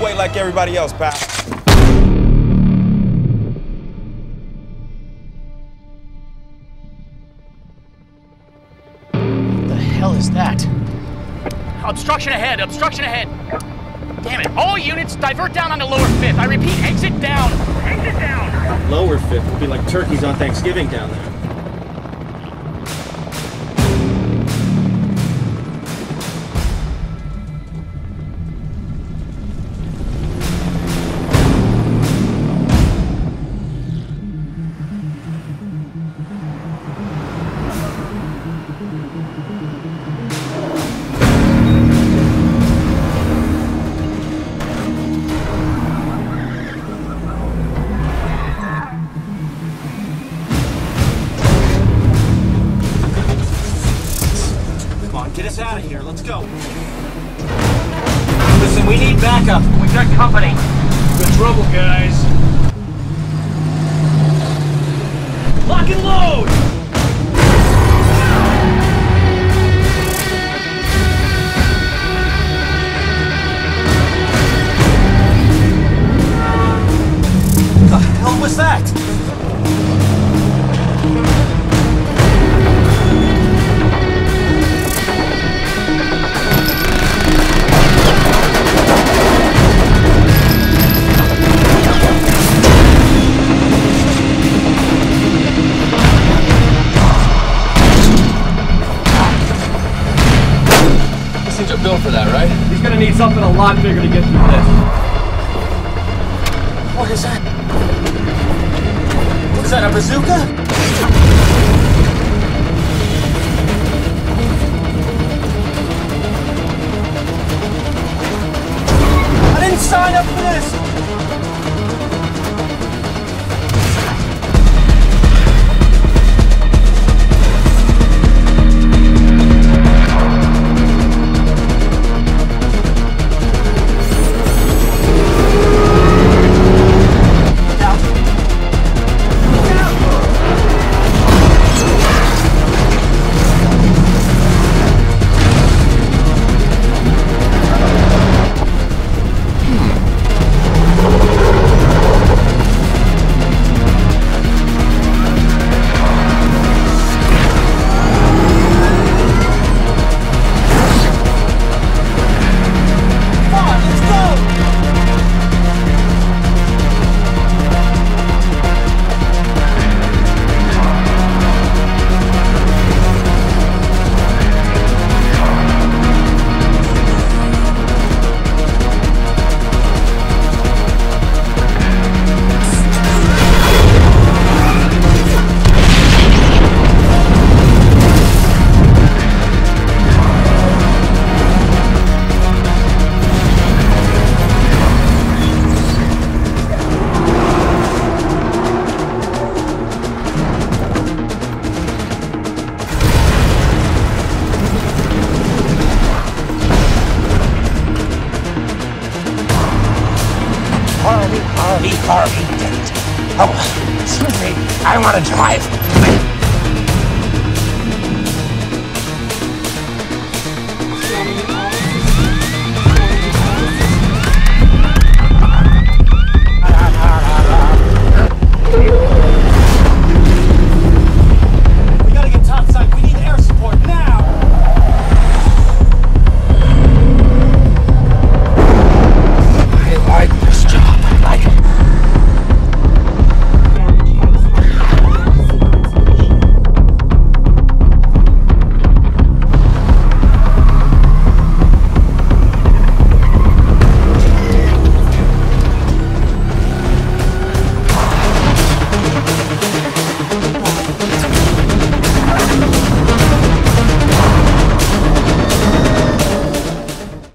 wait like everybody else, pal. What the hell is that? Obstruction ahead, obstruction ahead. Damn it. All units divert down onto lower fifth. I repeat, exit down. Exit down. Lower fifth will be like turkeys on Thanksgiving down there. Get us out of here. Let's go. Listen, we need backup. We've got company. Good trouble, guys. Lock and load! The hell was that? Built for that, right? He's gonna need something a lot bigger to get through this. What is that? What is that, a bazooka? I didn't sign up for this! I want to drive.